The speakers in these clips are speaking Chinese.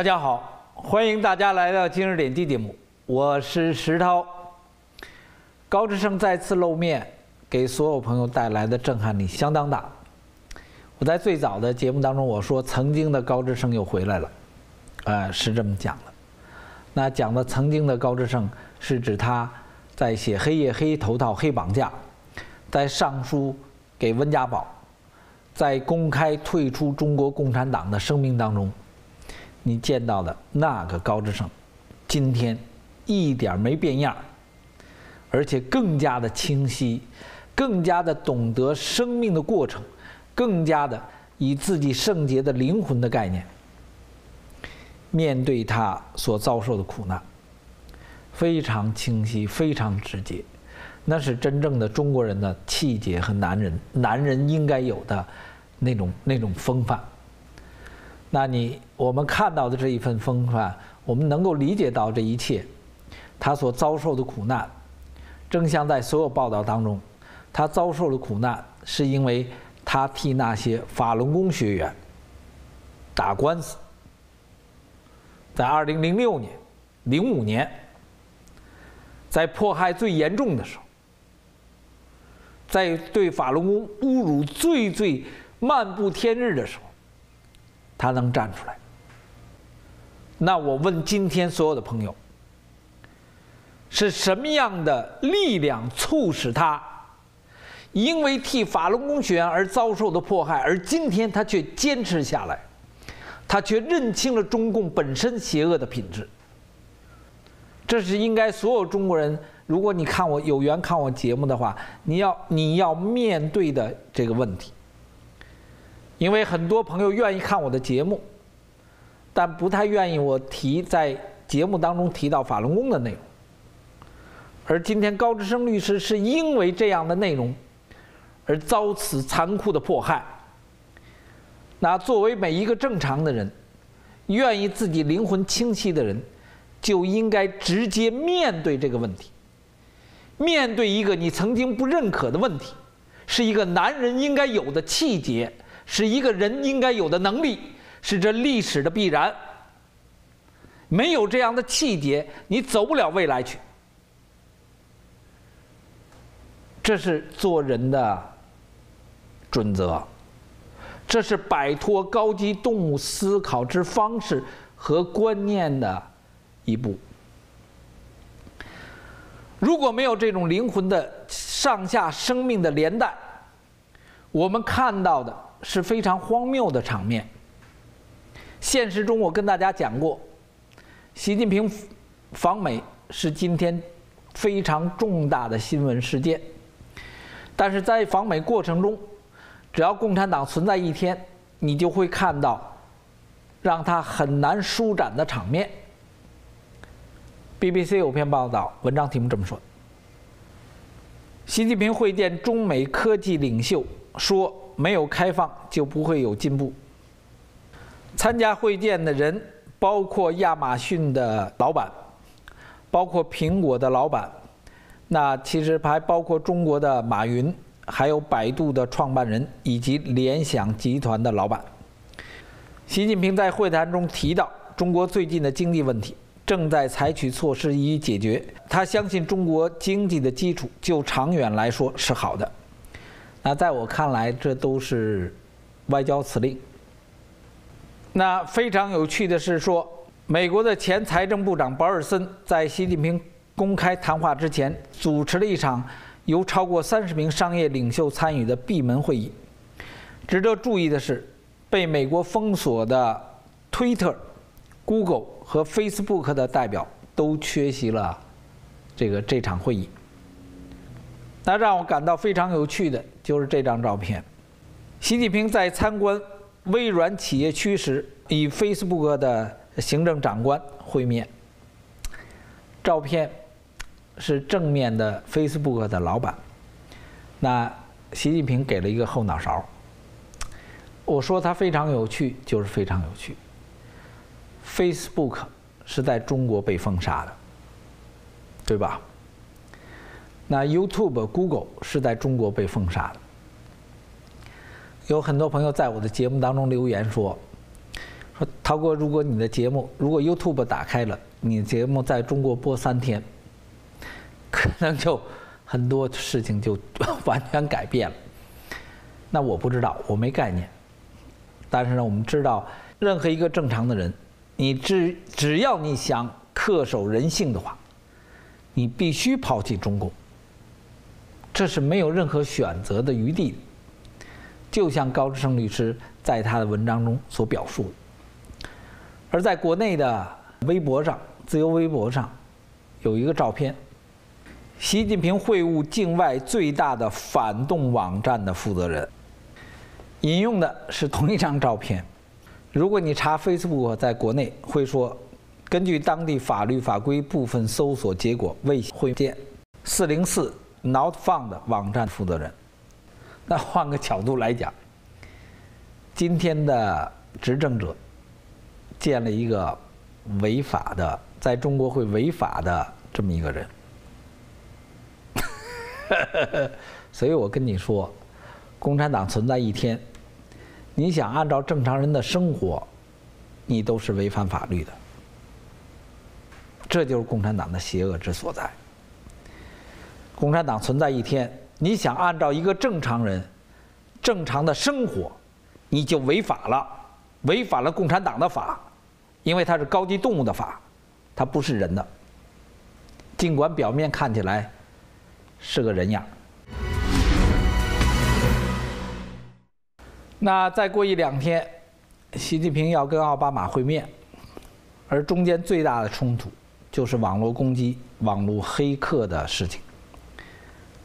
大家好，欢迎大家来到今日点击节目，我是石涛。高志胜再次露面，给所有朋友带来的震撼力相当大。我在最早的节目当中我说，曾经的高志胜又回来了，呃，是这么讲的。那讲的曾经的高志胜，是指他在写《黑夜黑头套黑绑架》，在上书给温家宝，在公开退出中国共产党的声明当中，你见到的那个高志胜，今天一点没变样，而且更加的清晰，更加的懂得生命的过程，更加的以自己圣洁的灵魂的概念。面对他所遭受的苦难，非常清晰，非常直接，那是真正的中国人的气节和男人，男人应该有的那种那种风范。那你我们看到的这一份风范，我们能够理解到这一切，他所遭受的苦难，正像在所有报道当中，他遭受的苦难是因为他替那些法轮功学员打官司。在二零零六年、零五年，在迫害最严重的时候，在对法轮功侮辱最最漫不天日的时候，他能站出来。那我问今天所有的朋友，是什么样的力量促使他，因为替法轮功学员而遭受的迫害，而今天他却坚持下来？他却认清了中共本身邪恶的品质，这是应该所有中国人，如果你看我有缘看我节目的话，你要你要面对的这个问题。因为很多朋友愿意看我的节目，但不太愿意我提在节目当中提到法轮功的内容。而今天高志生律师是因为这样的内容，而遭此残酷的迫害。那作为每一个正常的人，愿意自己灵魂清晰的人，就应该直接面对这个问题。面对一个你曾经不认可的问题，是一个男人应该有的气节，是一个人应该有的能力，是这历史的必然。没有这样的气节，你走不了未来去。这是做人的准则。这是摆脱高级动物思考之方式和观念的一步。如果没有这种灵魂的上下生命的连带，我们看到的是非常荒谬的场面。现实中，我跟大家讲过，习近平访美是今天非常重大的新闻事件，但是在访美过程中。只要共产党存在一天，你就会看到让他很难舒展的场面。BBC 有篇报道，文章题目这么说：习近平会见中美科技领袖，说没有开放就不会有进步。参加会见的人包括亚马逊的老板，包括苹果的老板，那其实还包括中国的马云。还有百度的创办人以及联想集团的老板。习近平在会谈中提到，中国最近的经济问题正在采取措施予以解决。他相信中国经济的基础就长远来说是好的。那在我看来，这都是外交辞令。那非常有趣的是说，美国的前财政部长保尔森在习近平公开谈话之前主持了一场。由超过三十名商业领袖参与的闭门会议。值得注意的是，被美国封锁的 Twitter、Google 和 Facebook 的代表都缺席了这个这场会议。那让我感到非常有趣的就是这张照片：习近平在参观微软企业区时，与 Facebook 的行政长官会面。照片。是正面的 Facebook 的老板，那习近平给了一个后脑勺。我说他非常有趣，就是非常有趣。Facebook 是在中国被封杀的，对吧？那 YouTube、Google 是在中国被封杀的。有很多朋友在我的节目当中留言说：“说涛哥，如果你的节目如果 YouTube 打开了，你节目在中国播三天，可能就很多事情就完全改变了。那我不知道，我没概念。但是呢，我们知道，任何一个正常的人，你只只要你想恪守人性的话，你必须抛弃中共。这是没有任何选择的余地。就像高志胜律师在他的文章中所表述的。而在国内的微博上，自由微博上，有一个照片，习近平会晤境外最大的反动网站的负责人。引用的是同一张照片。如果你查 Facebook，在国内会说，根据当地法律法规部分搜索结果，未会见四零四 Not Found 网站负责人。那换个角度来讲，今天的执政者见了一个违法的，在中国会违法的这么一个人。所以我跟你说，共产党存在一天。你想按照正常人的生活，你都是违反法律的。这就是共产党的邪恶之所在。共产党存在一天，你想按照一个正常人正常的生活，你就违法了，违反了共产党的法，因为它是高级动物的法，它不是人的。尽管表面看起来是个人样。那再过一两天，习近平要跟奥巴马会面，而中间最大的冲突就是网络攻击、网络黑客的事情。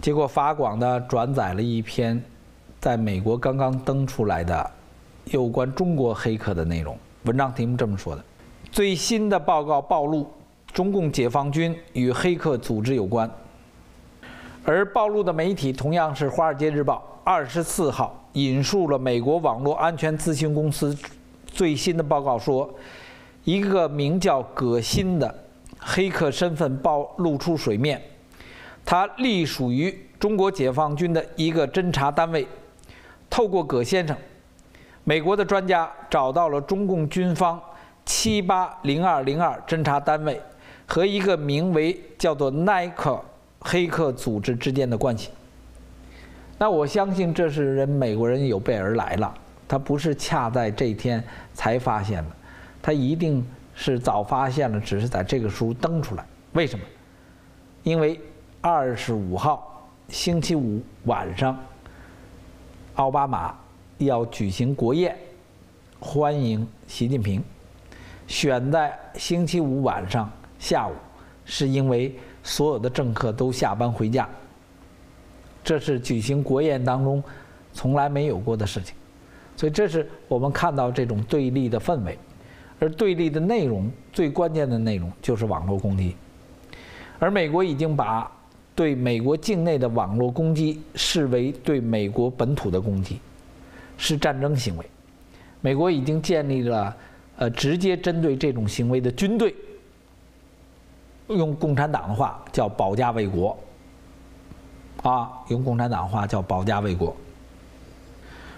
结果法广的转载了一篇在美国刚刚登出来的有关中国黑客的内容，文章题目这么说的：最新的报告暴露，中共解放军与黑客组织有关。而暴露的媒体同样是《华尔街日报》，二十四号。引述了美国网络安全咨询公司最新的报告说，一个名叫葛新的黑客身份暴露出水面，他隶属于中国解放军的一个侦察单位。透过葛先生，美国的专家找到了中共军方七八零二零二侦察单位和一个名为叫做耐克黑客组织之间的关系。那我相信这是人美国人有备而来了，他不是恰在这天才发现的，他一定是早发现了，只是在这个时候登出来。为什么？因为二十五号星期五晚上，奥巴马要举行国宴，欢迎习近平，选在星期五晚上下午，是因为所有的政客都下班回家。这是举行国宴当中从来没有过的事情，所以这是我们看到这种对立的氛围，而对立的内容最关键的内容就是网络攻击，而美国已经把对美国境内的网络攻击视为对美国本土的攻击，是战争行为，美国已经建立了呃直接针对这种行为的军队，用共产党的话叫保家卫国。啊，用共产党话叫保家卫国。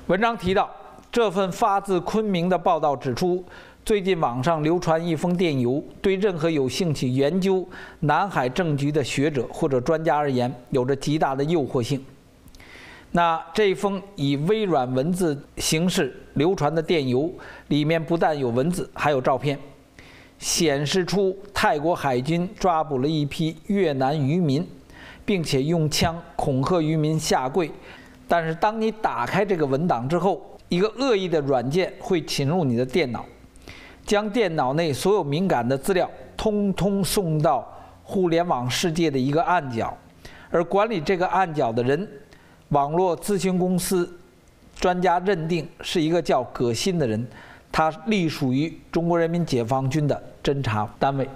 文章提到，这份发自昆明的报道指出，最近网上流传一封电邮，对任何有兴趣研究南海政局的学者或者专家而言，有着极大的诱惑性。那这封以微软文字形式流传的电邮，里面不但有文字，还有照片，显示出泰国海军抓捕了一批越南渔民。并且用枪恐吓渔民下跪，但是当你打开这个文档之后，一个恶意的软件会侵入你的电脑，将电脑内所有敏感的资料通通送到互联网世界的一个暗角，而管理这个暗角的人，网络咨询公司专家认定是一个叫葛新的人，他隶属于中国人民解放军的侦察单位。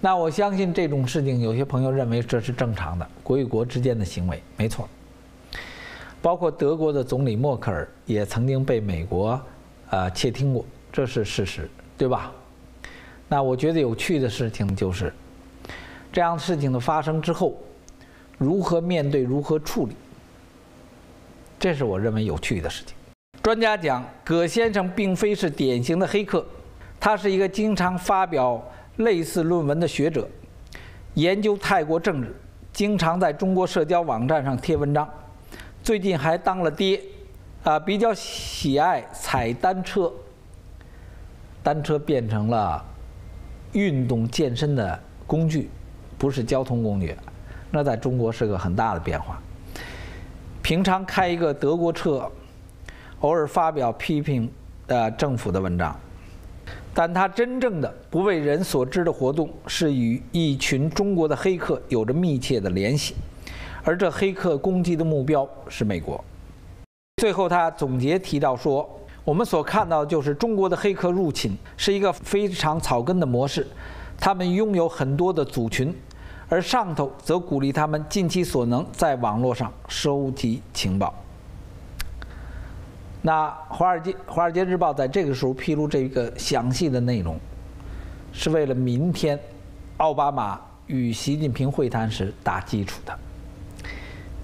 那我相信这种事情，有些朋友认为这是正常的，国与国之间的行为，没错。包括德国的总理默克尔也曾经被美国，呃，窃听过，这是事实，对吧？那我觉得有趣的事情就是，这样事情的发生之后，如何面对，如何处理，这是我认为有趣的事情。专家讲，葛先生并非是典型的黑客，他是一个经常发表类似论文的学者，研究泰国政治，经常在中国社交网站上贴文章，最近还当了爹，啊，比较喜爱踩单车，单车变成了运动健身的工具，不是交通工具，那在中国是个很大的变化。平常开一个德国车，偶尔发表批评呃政府的文章，但他真正的不为人所知的活动是与一群中国的黑客有着密切的联系，而这黑客攻击的目标是美国。最后他总结提到说：“我们所看到就是中国的黑客入侵是一个非常草根的模式，他们拥有很多的组群。”而上头则鼓励他们尽其所能在网络上收集情报。那《华尔街华尔街日报》在这个时候披露这个详细的内容，是为了明天奥巴马与习近平会谈时打基础的。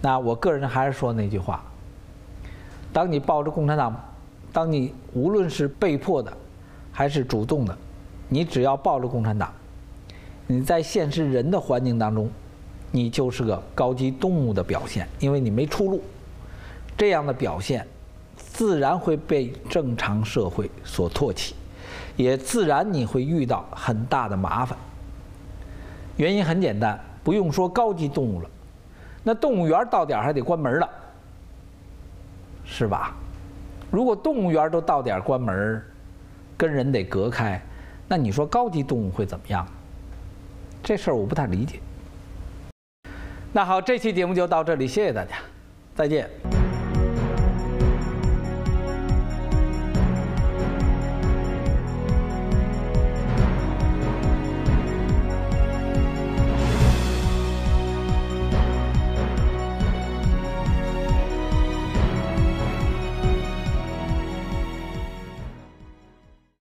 那我个人还是说那句话：当你抱着共产党，当你无论是被迫的还是主动的，你只要抱着共产党。你在现实人的环境当中，你就是个高级动物的表现，因为你没出路。这样的表现，自然会被正常社会所唾弃，也自然你会遇到很大的麻烦。原因很简单，不用说高级动物了，那动物园到点还得关门了，是吧？如果动物园都到点关门，跟人得隔开，那你说高级动物会怎么样？这事儿我不太理解。那好，这期节目就到这里，谢谢大家，再见。